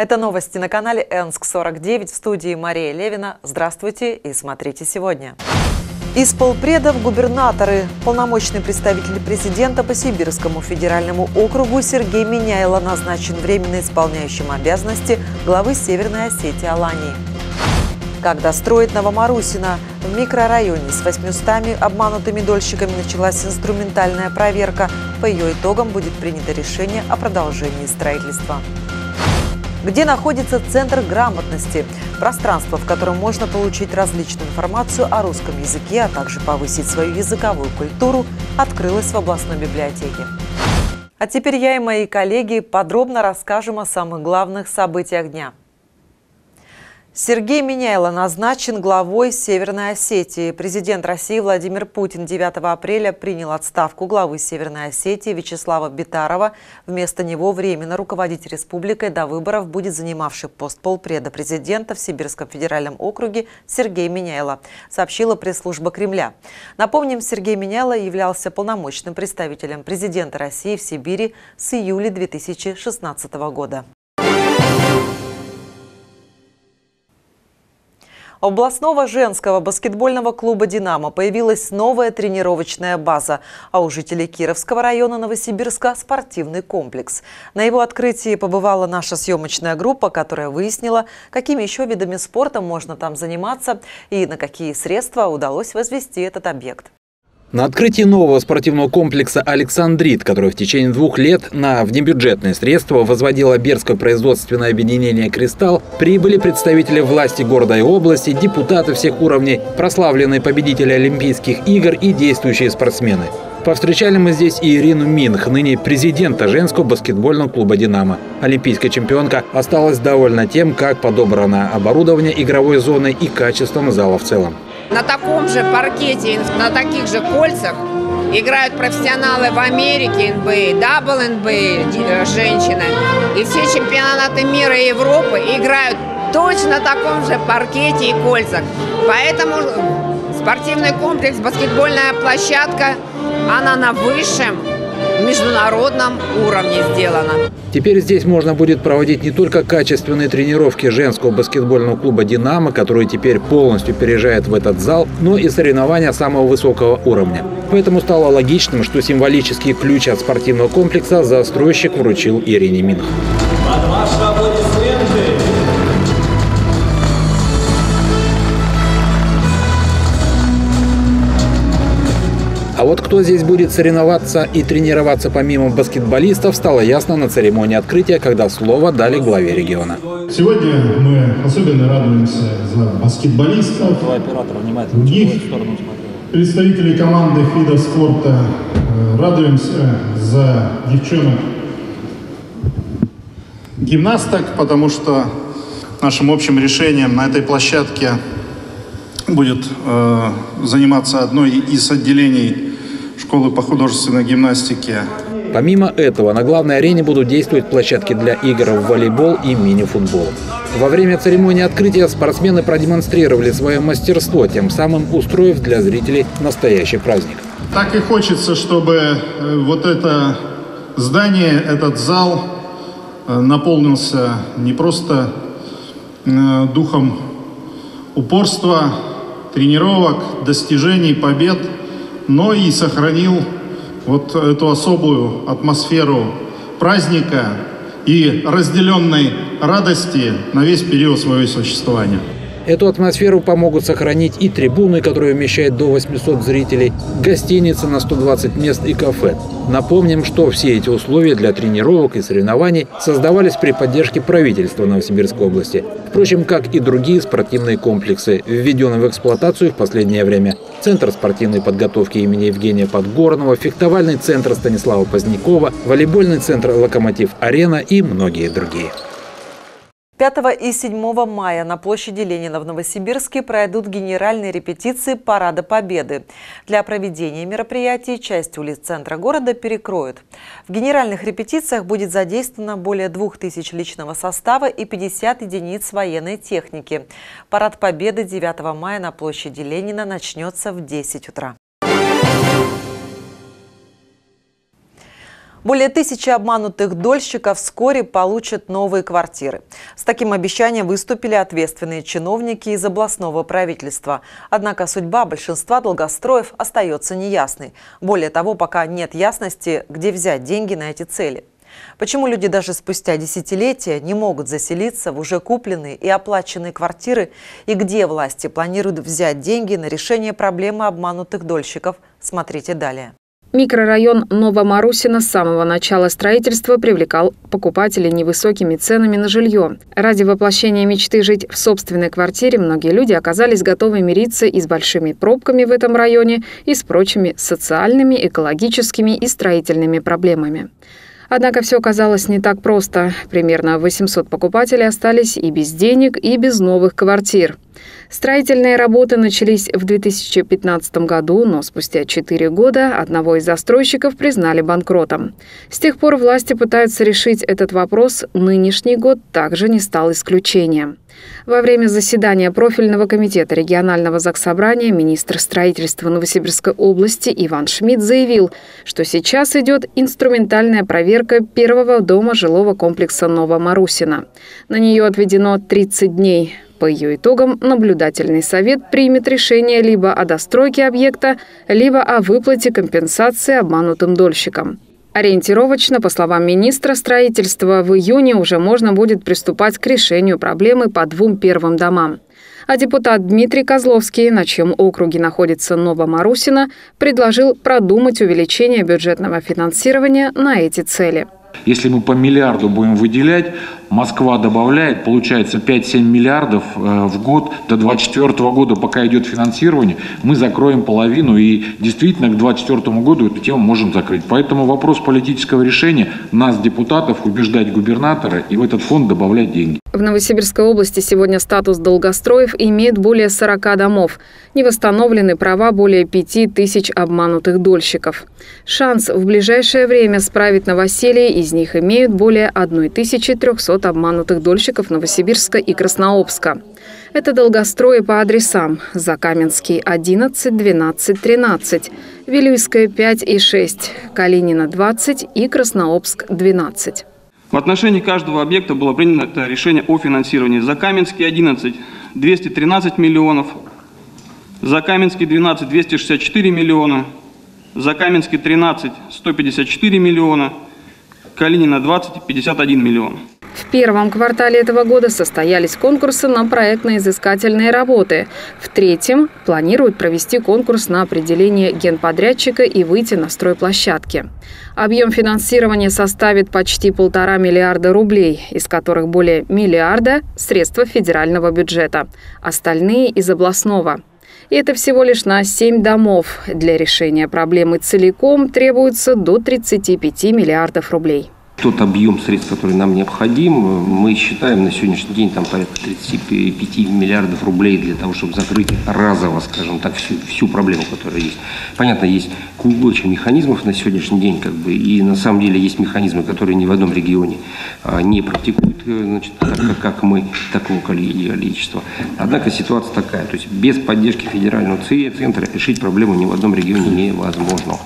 Это новости на канале Энск-49 в студии Мария Левина. Здравствуйте и смотрите сегодня. Из полпредов губернаторы, полномочный представитель президента по Сибирскому федеральному округу Сергей Меняйло назначен временно исполняющим обязанности главы Северной Осетии Алании. Когда строить Новомарусино, в микрорайоне с 800 обманутыми дольщиками началась инструментальная проверка. По ее итогам будет принято решение о продолжении строительства где находится Центр грамотности, пространство, в котором можно получить различную информацию о русском языке, а также повысить свою языковую культуру, открылось в областной библиотеке. А теперь я и мои коллеги подробно расскажем о самых главных событиях дня. Сергей Миняйло назначен главой Северной Осетии. Президент России Владимир Путин 9 апреля принял отставку главы Северной Осетии Вячеслава Битарова. Вместо него временно руководить республикой до выборов будет занимавший пост полпреда президента в Сибирском федеральном округе Сергей Миняйло, сообщила пресс-служба Кремля. Напомним, Сергей Миняйло являлся полномочным представителем президента России в Сибири с июля 2016 года. Областного женского баскетбольного клуба «Динамо» появилась новая тренировочная база, а у жителей Кировского района Новосибирска – спортивный комплекс. На его открытии побывала наша съемочная группа, которая выяснила, какими еще видами спорта можно там заниматься и на какие средства удалось возвести этот объект. На открытии нового спортивного комплекса «Александрит», который в течение двух лет на внебюджетные средства возводило Берское производственное объединение «Кристалл», прибыли представители власти города и области, депутаты всех уровней, прославленные победители Олимпийских игр и действующие спортсмены. Повстречали мы здесь и Ирину Минх, ныне президента женского баскетбольного клуба «Динамо». Олимпийская чемпионка осталась довольна тем, как подобрано оборудование игровой зоны и качеством зала в целом. На таком же паркете, на таких же кольцах играют профессионалы в Америке НБА, double НБА женщины. И все чемпионаты мира и Европы играют точно на таком же паркете и кольцах. Поэтому спортивный комплекс, баскетбольная площадка, она на высшем международном уровне сделано. Теперь здесь можно будет проводить не только качественные тренировки женского баскетбольного клуба «Динамо», который теперь полностью переезжает в этот зал, но и соревнования самого высокого уровня. Поэтому стало логичным, что символический ключ от спортивного комплекса застройщик вручил Ирине Минах. А вот кто здесь будет соревноваться и тренироваться помимо баскетболистов, стало ясно на церемонии открытия, когда слово дали главе региона. Сегодня мы особенно радуемся за баскетболистов, других представителей команды видов спорта. Э, радуемся за девчонок гимнасток, потому что нашим общим решением на этой площадке будет э, заниматься одной из отделений школы по художественной гимнастике. Помимо этого, на главной арене будут действовать площадки для игр в волейбол и мини-футбол. Во время церемонии открытия спортсмены продемонстрировали свое мастерство, тем самым устроив для зрителей настоящий праздник. Так и хочется, чтобы э, вот это здание, этот зал э, наполнился не просто э, духом упорства, тренировок, достижений, побед – но и сохранил вот эту особую атмосферу праздника и разделенной радости на весь период своего существования. Эту атмосферу помогут сохранить и трибуны, которые вмещают до 800 зрителей, гостиницы на 120 мест и кафе. Напомним, что все эти условия для тренировок и соревнований создавались при поддержке правительства Новосибирской области. Впрочем, как и другие спортивные комплексы, введенные в эксплуатацию в последнее время. Центр спортивной подготовки имени Евгения Подгорного, фехтовальный центр Станислава Позднякова, волейбольный центр «Локомотив-Арена» и многие другие. 5 и 7 мая на площади Ленина в Новосибирске пройдут генеральные репетиции Парада Победы. Для проведения мероприятий часть улиц центра города перекроют. В генеральных репетициях будет задействовано более 2000 личного состава и 50 единиц военной техники. Парад Победы 9 мая на площади Ленина начнется в 10 утра. Более тысячи обманутых дольщиков вскоре получат новые квартиры. С таким обещанием выступили ответственные чиновники из областного правительства. Однако судьба большинства долгостроев остается неясной. Более того, пока нет ясности, где взять деньги на эти цели. Почему люди даже спустя десятилетия не могут заселиться в уже купленные и оплаченные квартиры и где власти планируют взять деньги на решение проблемы обманутых дольщиков, смотрите далее. Микрорайон Новомарусина с самого начала строительства привлекал покупателей невысокими ценами на жилье. Ради воплощения мечты жить в собственной квартире многие люди оказались готовы мириться и с большими пробками в этом районе, и с прочими социальными, экологическими и строительными проблемами. Однако все оказалось не так просто. Примерно 800 покупателей остались и без денег, и без новых квартир. Строительные работы начались в 2015 году, но спустя 4 года одного из застройщиков признали банкротом. С тех пор власти пытаются решить этот вопрос, нынешний год также не стал исключением. Во время заседания профильного комитета регионального заксобрания министр строительства Новосибирской области Иван Шмидт заявил, что сейчас идет инструментальная проверка первого дома жилого комплекса Новомарусина. На нее отведено 30 дней. По ее итогам наблюдательный совет примет решение либо о достройке объекта, либо о выплате компенсации обманутым дольщикам. Ориентировочно, по словам министра строительства, в июне уже можно будет приступать к решению проблемы по двум первым домам. А депутат Дмитрий Козловский, на чьем округе находится Новомарусина, предложил продумать увеличение бюджетного финансирования на эти цели. Если мы по миллиарду будем выделять, Москва добавляет, получается 5-7 миллиардов э, в год до 2024 года, пока идет финансирование, мы закроем половину и действительно к 2024 году эту тему можем закрыть. Поэтому вопрос политического решения нас, депутатов, убеждать губернатора и в этот фонд добавлять деньги. В Новосибирской области сегодня статус долгостроев имеет более 40 домов. Не восстановлены права более 5 тысяч обманутых дольщиков. Шанс в ближайшее время справить новоселье из них имеют более 1300 обманутых дольщиков Новосибирска и Краснообска. Это долгострои по адресам Закаменский 11, 12, 13, Вилюйская 5 и 6, Калинина 20 и Краснообск 12. В отношении каждого объекта было принято решение о финансировании. Закаменский 11 – 213 миллионов, Закаменский 12 – 264 миллиона, Закаменский 13 – 154 миллиона, Калинина 20 – 51 миллион. В первом квартале этого года состоялись конкурсы на проектно-изыскательные работы. В третьем планируют провести конкурс на определение генподрядчика и выйти на стройплощадки. Объем финансирования составит почти полтора миллиарда рублей, из которых более миллиарда – средства федерального бюджета, остальные – из областного. И это всего лишь на 7 домов. Для решения проблемы целиком требуется до 35 миллиардов рублей тот объем средств, который нам необходим, мы считаем на сегодняшний день там порядка 35 миллиардов рублей для того, чтобы закрыть разово, скажем так, всю, всю проблему, которая есть. Понятно, есть куча механизмов на сегодняшний день, как бы, и на самом деле есть механизмы, которые ни в одном регионе а, не практикуют, э, значит, так, как мы, такого количества. Однако ситуация такая, то есть без поддержки федерального центра решить проблему ни в одном регионе невозможно.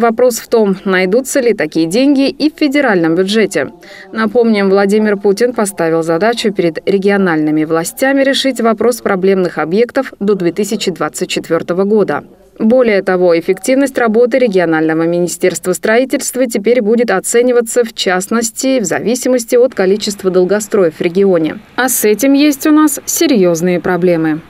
Вопрос в том, найдутся ли такие деньги и в федеральном бюджете. Напомним, Владимир Путин поставил задачу перед региональными властями решить вопрос проблемных объектов до 2024 года. Более того, эффективность работы регионального министерства строительства теперь будет оцениваться в частности в зависимости от количества долгостроев в регионе. А с этим есть у нас серьезные проблемы.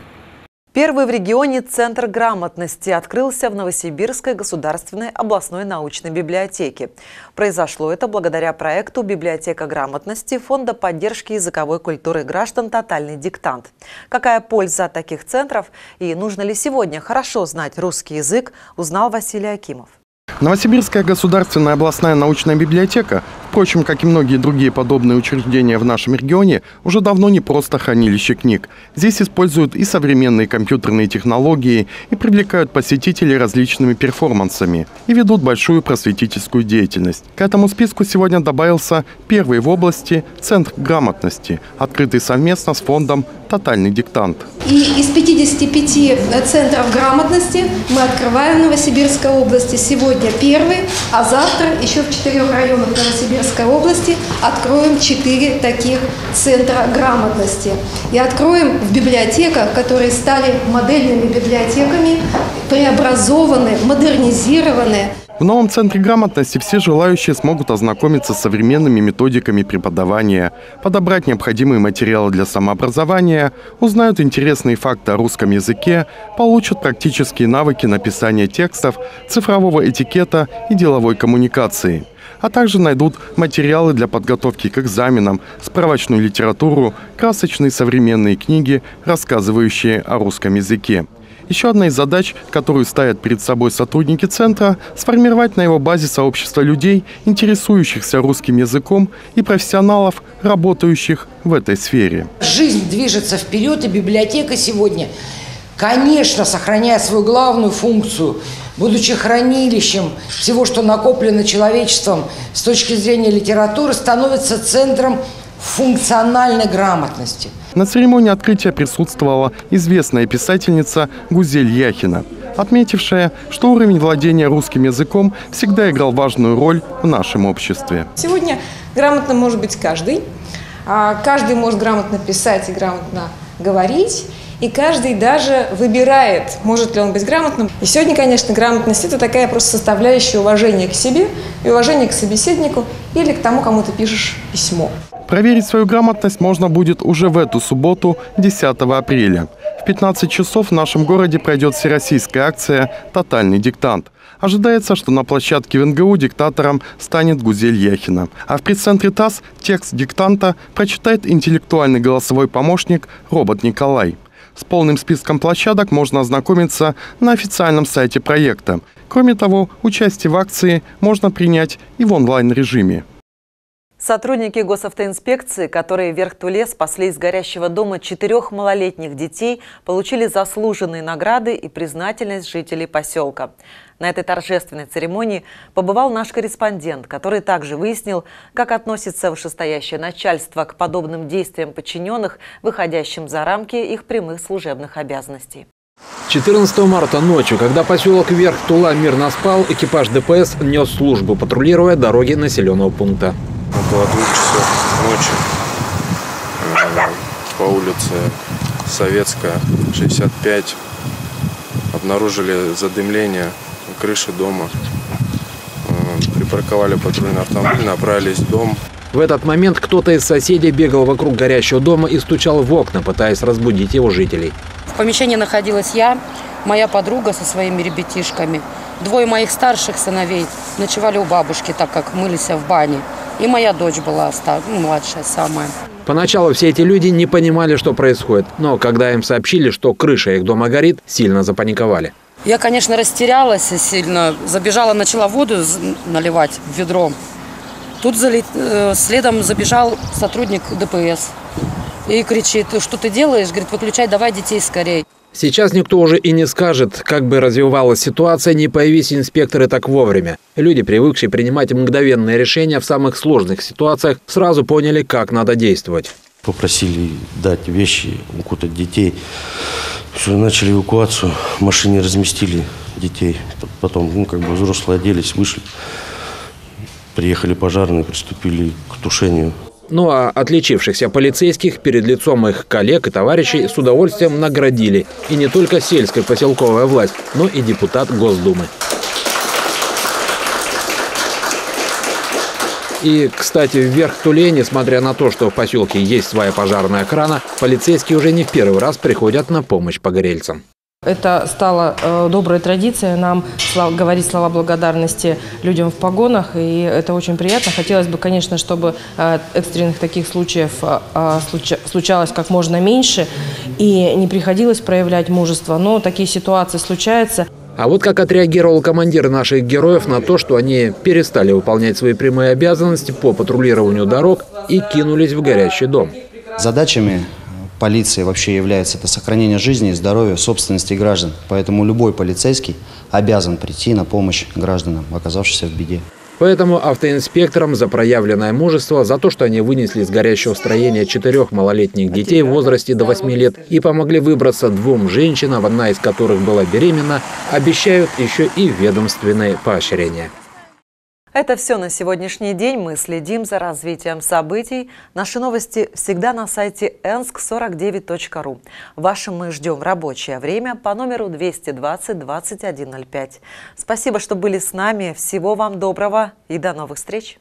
Первый в регионе Центр грамотности открылся в Новосибирской государственной областной научной библиотеке. Произошло это благодаря проекту «Библиотека грамотности» Фонда поддержки языковой культуры граждан «Тотальный диктант». Какая польза от таких центров и нужно ли сегодня хорошо знать русский язык, узнал Василий Акимов. Новосибирская государственная областная научная библиотека Впрочем, как и многие другие подобные учреждения в нашем регионе, уже давно не просто хранилище книг. Здесь используют и современные компьютерные технологии, и привлекают посетителей различными перформансами, и ведут большую просветительскую деятельность. К этому списку сегодня добавился первый в области Центр грамотности, открытый совместно с фондом «Тотальный диктант». И из 55 центров грамотности мы открываем в Новосибирской области сегодня первый, а завтра еще в четырех районах Новосибирской области откроем четыре таких центра грамотности. И откроем в библиотеках, которые стали модельными библиотеками, преобразованы, модернизированы. В новом центре грамотности все желающие смогут ознакомиться с современными методиками преподавания, подобрать необходимые материалы для самообразования, узнают интересные факты о русском языке, получат практические навыки написания текстов, цифрового этикета и деловой коммуникации а также найдут материалы для подготовки к экзаменам, справочную литературу, красочные современные книги, рассказывающие о русском языке. Еще одна из задач, которую ставят перед собой сотрудники центра, сформировать на его базе сообщество людей, интересующихся русским языком и профессионалов, работающих в этой сфере. Жизнь движется вперед, и библиотека сегодня, конечно, сохраняя свою главную функцию, будучи хранилищем всего, что накоплено человечеством с точки зрения литературы, становится центром функциональной грамотности – на церемонии открытия присутствовала известная писательница Гузель Яхина, отметившая, что уровень владения русским языком всегда играл важную роль в нашем обществе. Сегодня грамотно может быть каждый. А каждый может грамотно писать и грамотно говорить. И каждый даже выбирает, может ли он быть грамотным. И сегодня, конечно, грамотность – это такая просто составляющая уважения к себе и уважения к собеседнику или к тому, кому ты пишешь письмо. Проверить свою грамотность можно будет уже в эту субботу, 10 апреля. В 15 часов в нашем городе пройдет всероссийская акция «Тотальный диктант». Ожидается, что на площадке в НГУ диктатором станет Гузель Яхина. А в пресс-центре ТАСС текст диктанта прочитает интеллектуальный голосовой помощник робот Николай. С полным списком площадок можно ознакомиться на официальном сайте проекта. Кроме того, участие в акции можно принять и в онлайн-режиме. Сотрудники госавтоинспекции, которые в Верхтуле спасли из горящего дома четырех малолетних детей, получили заслуженные награды и признательность жителей поселка. На этой торжественной церемонии побывал наш корреспондент, который также выяснил, как относится вышестоящее начальство к подобным действиям подчиненных, выходящим за рамки их прямых служебных обязанностей. 14 марта ночью, когда поселок Верх Тула мирно спал, экипаж ДПС нес службу, патрулируя дороги населенного пункта около двух часов ночи э, по улице Советская, 65, обнаружили задымление крыши дома. Э, припарковали патрульный автомобиль, направились в дом. В этот момент кто-то из соседей бегал вокруг горящего дома и стучал в окна, пытаясь разбудить его жителей. В помещении находилась я, моя подруга со своими ребятишками. Двое моих старших сыновей ночевали у бабушки, так как мылись в бане. И моя дочь была ну, младшая самая. Поначалу все эти люди не понимали, что происходит. Но когда им сообщили, что крыша их дома горит, сильно запаниковали. Я, конечно, растерялась сильно. Забежала, начала воду наливать в ведро. Тут э, следом забежал сотрудник ДПС и кричит, что ты делаешь? Говорит, выключай, давай детей скорее. Сейчас никто уже и не скажет, как бы развивалась ситуация, не появись инспекторы так вовремя. Люди, привыкшие принимать мгновенные решения в самых сложных ситуациях, сразу поняли, как надо действовать. Попросили дать вещи, укутать детей. Все, начали эвакуацию, в машине разместили детей. Потом, ну, как бы взрослые оделись, вышли. Приехали пожарные, приступили к тушению ну а отличившихся полицейских перед лицом их коллег и товарищей с удовольствием наградили. И не только сельская поселковая власть, но и депутат Госдумы. И, кстати, вверх Туле, несмотря на то, что в поселке есть своя пожарная охрана, полицейские уже не в первый раз приходят на помощь погорельцам. Это стало э, доброй традицией нам слав, говорить слова благодарности людям в погонах, и это очень приятно. Хотелось бы, конечно, чтобы э, экстренных таких случаев э, э случа, случалось как можно меньше и не приходилось проявлять мужество, но такие ситуации случаются. А вот как отреагировал командир наших героев на то, что они перестали выполнять свои прямые обязанности по патрулированию дорог и кинулись в горящий дом. Задачами полиции вообще является это сохранение жизни и здоровья, собственности граждан. Поэтому любой полицейский обязан прийти на помощь гражданам, оказавшимся в беде. Поэтому автоинспекторам за проявленное мужество, за то, что они вынесли из горящего строения четырех малолетних детей в возрасте до 8 лет и помогли выбраться двум женщинам, одна из которых была беременна, обещают еще и ведомственное поощрение. Это все на сегодняшний день. Мы следим за развитием событий. Наши новости всегда на сайте ensk49.ru. Вашим мы ждем в рабочее время по номеру 220 2105. Спасибо, что были с нами. Всего вам доброго и до новых встреч.